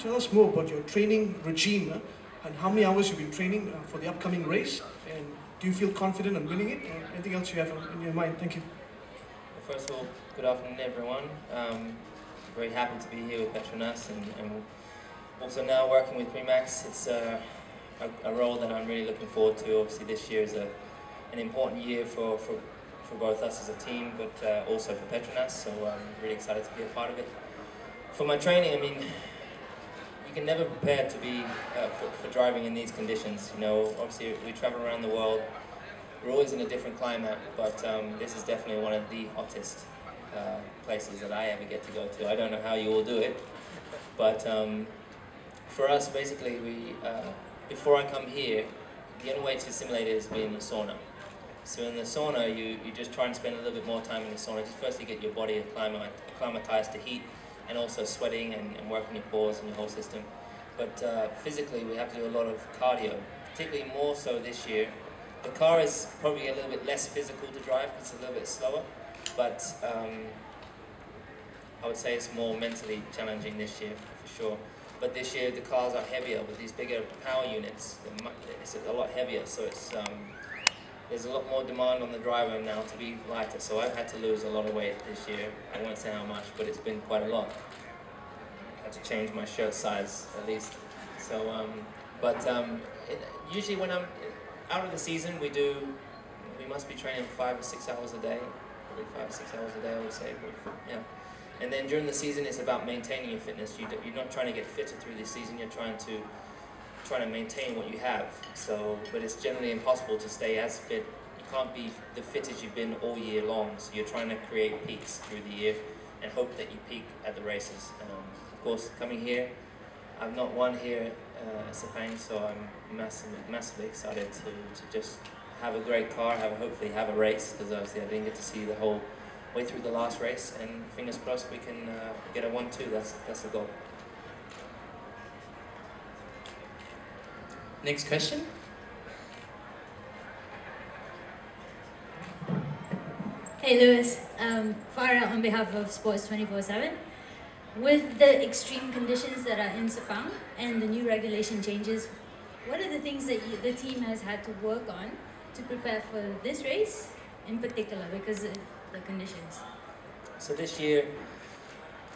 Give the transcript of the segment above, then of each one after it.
tell us more about your training regime uh, and how many hours you've been training uh, for the upcoming race? And do you feel confident on winning it? Anything else you have in your mind? Thank you. Well, first of all, good afternoon, everyone. Um, very happy to be here with Petronas and, and also now working with Primax. It's uh, a, a, role that I'm really looking forward to. Obviously, this year is a, an important year for, for, for both us as a team, but uh, also for Petronas. So I'm really excited to be a part of it. For my training, I mean, you can never prepare to be uh, for, for driving in these conditions. You know, obviously we travel around the world. We're always in a different climate, but um, this is definitely one of the hottest uh, places that I ever get to go to. I don't know how you all do it, but um, for us, basically, we uh, before I come here, the only way to simulate it is being in the sauna. So in the sauna, you, you just try and spend a little bit more time in the sauna. Just firstly get your body acclimatized to heat, and also sweating and, and working your pores and your whole system. But uh, physically, we have to do a lot of cardio, particularly more so this year. The car is probably a little bit less physical to drive it's a little bit slower, but um, I would say it's more mentally challenging this year for sure. But this year the cars are heavier with these bigger power units. It's a lot heavier, so it's um, there's a lot more demand on the driver now to be lighter. So I've had to lose a lot of weight this year. I won't say how much, but it's been quite a lot. I had to change my shirt size at least. So, um, but um, it, usually when I'm out of the season, we do we must be training five or six hours a day probably five, or six hours a day, I would say. But, yeah. And then during the season, it's about maintaining your fitness. You you're not trying to get fitter through the season. You're trying to trying to maintain what you have. So, but it's generally impossible to stay as fit. You can't be the fit as you've been all year long. So you're trying to create peaks through the year and hope that you peak at the races. Um, of course, coming here, I've not won here uh, at Sepang, so I'm massively, massively excited to, to just have a great car, have hopefully have a race, because obviously I didn't get to see the whole way through the last race, and fingers crossed we can uh, get a 1-2, that's, that's the goal. Next question. Hey Lewis, um, Farah on behalf of Sports 24-7. With the extreme conditions that are in Sepang and the new regulation changes, what are the things that you, the team has had to work on to prepare for this race in particular because of the conditions? So this year,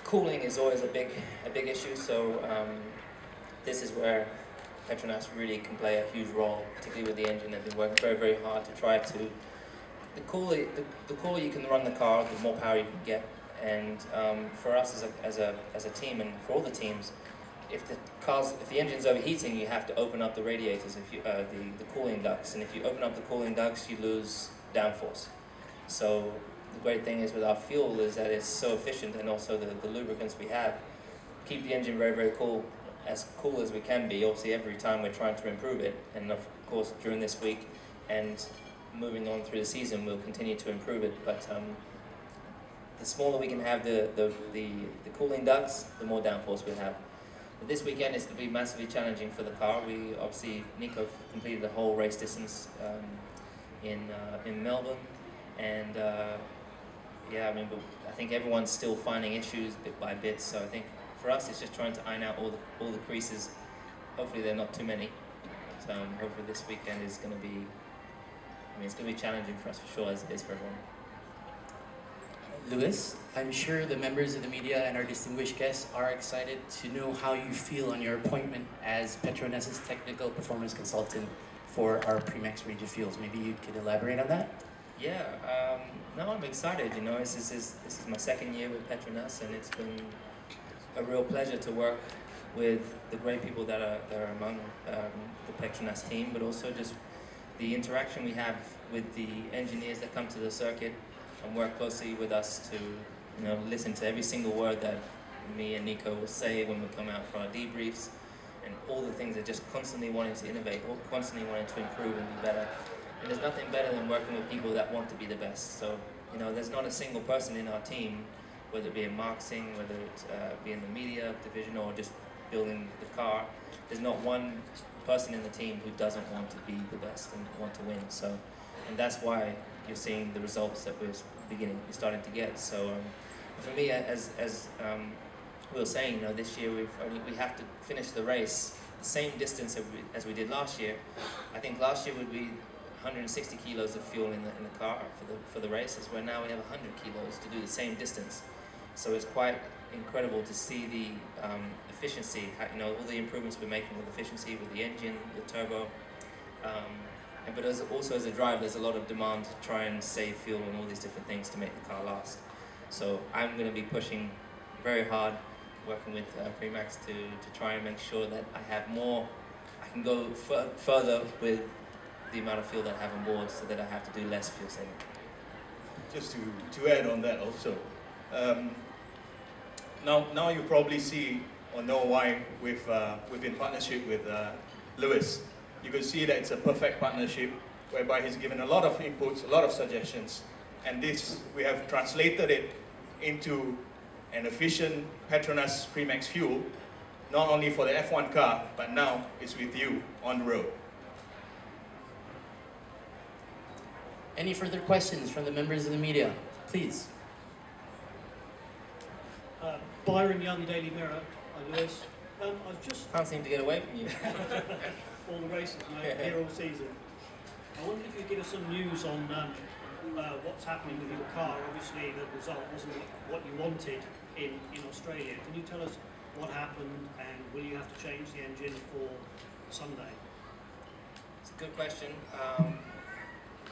cooling is always a big a big issue. So um, this is where Petronas really can play a huge role, particularly with the engine. They've been working very very hard to try to the cooler the, the cooler you can run the car, the more power you can get. And um, for us as a, as a as a team and for all the teams, if the cars, if the engine's overheating, you have to open up the radiators, if you, uh, the, the cooling ducts, and if you open up the cooling ducts, you lose downforce. So the great thing is with our fuel is that it's so efficient, and also the, the lubricants we have keep the engine very, very cool, as cool as we can be. Obviously, every time we're trying to improve it, and of course during this week and moving on through the season, we'll continue to improve it. But um, the smaller we can have the, the, the, the cooling ducts, the more downforce we have. But this weekend is going to be massively challenging for the car. We obviously Nico completed the whole race distance um, in uh, in Melbourne, and uh, yeah, I mean, I think everyone's still finding issues bit by bit. So I think for us, it's just trying to iron out all the all the creases. Hopefully, they're not too many. So um, hopefully, this weekend is going to be. I mean, it's going to be challenging for us for sure, as it is for everyone. Lewis, I'm sure the members of the media and our distinguished guests are excited to know how you feel on your appointment as Petronas' technical performance consultant for our Primax range of fuels. Maybe you could elaborate on that? Yeah, um, no, I'm excited. You know, this is, this is my second year with Petronas, and it's been a real pleasure to work with the great people that are, that are among um, the Petronas team, but also just the interaction we have with the engineers that come to the circuit and work closely with us to you know, listen to every single word that me and Nico will say when we come out for our debriefs and all the things that just constantly wanting to innovate, or constantly wanting to improve and be better. And there's nothing better than working with people that want to be the best. So, you know, there's not a single person in our team, whether it be in marketing, whether it uh, be in the media division or just building the car, there's not one person in the team who doesn't want to be the best and want to win. So, and that's why you're seeing the results that we're beginning, we're starting to get. So um, for me, as, as um, we were saying, you know, this year we've only, we have to finish the race the same distance as we, as we did last year. I think last year would be 160 kilos of fuel in the, in the car for the, for the races, where now we have 100 kilos to do the same distance. So it's quite incredible to see the um, efficiency, you know, all the improvements we're making with efficiency, with the engine, the turbo. Um, and, but as, also as a driver, there's a lot of demand to try and save fuel and all these different things to make the car last. So I'm going to be pushing very hard, working with uh, Primax to, to try and make sure that I have more, I can go fur- further with the amount of fuel that I have on board so that I have to do less fuel saving. just to, to add on that also. Um, now, now you probably see or know why we've, uh, we've in partnership with uh, Lewis. You can see that it's a perfect partnership whereby he's given a lot of inputs, a lot of suggestions, and this we have translated it into an efficient Petronas Primax fuel, not only for the F1 car, but now it's with you on the road. Any further questions from the members of the media? Please. Byron Young, Daily Mirror. Hi, Lewis. Um, I've just Can't seem to get away from you. all the races, mate, here all season. I wonder if you could give us some news on um, uh, what's happening with your car. Obviously, the result wasn't what you wanted in, in Australia. Can you tell us what happened and will you have to change the engine for Sunday? It's a good question. Um,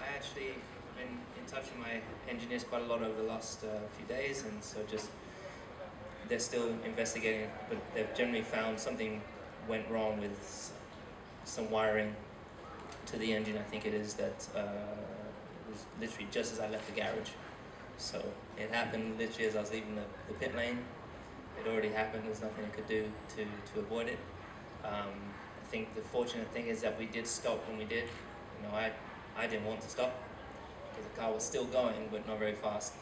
I actually been in touch with my engineers quite a lot over the last uh, few days, and so just they're still investigating, but they've generally found something went wrong with some wiring to the engine. I think it is that uh, was literally just as I left the garage. So it happened literally as I was leaving the, the pit lane. It already happened. There's nothing I could do to, to avoid it. Um, I think the fortunate thing is that we did stop when we did. You know, I I didn't want to stop because the car was still going, but not very fast.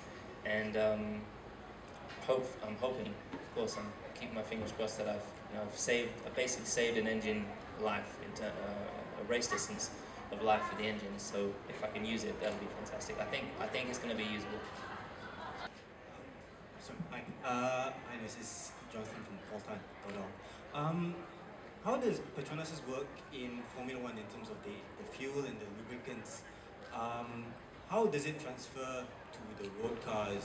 And um, hope I'm hoping, of course, I'm keeping my fingers crossed that I've you know I've saved, I basically saved an engine life, into, uh, a race distance of life for the engine. So if I can use it, that'll be fantastic. I think I think it's going to be usable. So, hi. Uh, hi, this is Jonathan from Poltan.com. Um, how does Petronas work in Formula One in terms of the, the fuel and the lubricants? Um, how does it transfer to the road cars,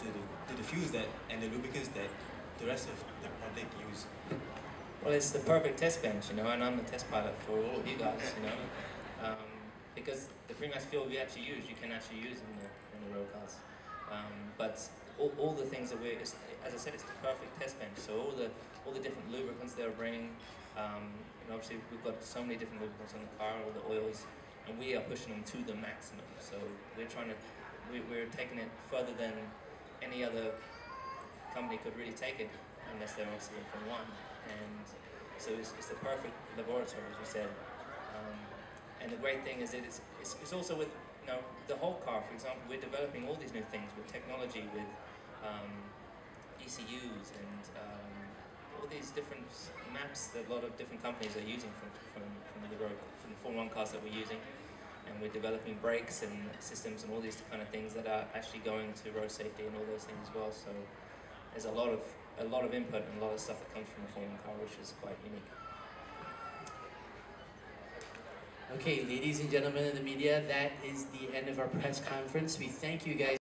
to, to, the that and the lubricants that the rest of the public use? Well, it's the perfect test bench, you know, and I'm the test pilot for all of you guys, you know, um, because the Primax fuel we actually use, you can actually use in the in the road cars. Um, but all, all the things that we're, as I said, it's the perfect test bench. So all the all the different lubricants they're bringing, um, know, obviously we've got so many different lubricants on the car, all the oils, and we are pushing them to the maximum. So we're trying to, we, we're taking it further than any other company could really take it, unless they're obviously from one. And so it's, it's the perfect laboratory, as you said. Um, and the great thing is that it's, it's, it's also with you know the whole car. For example, we're developing all these new things with technology, with um, ECUs, and um, all these different maps that a lot of different companies are using from from from the road, from the Formula One cars that we're using. And we're developing brakes and systems and all these kind of things that are actually going to road safety and all those things as well. So there's a lot of a lot of input and a lot of stuff that comes from the Formula car, which is quite unique. Okay, ladies and gentlemen of the media, that is the end of our press conference. We thank you guys.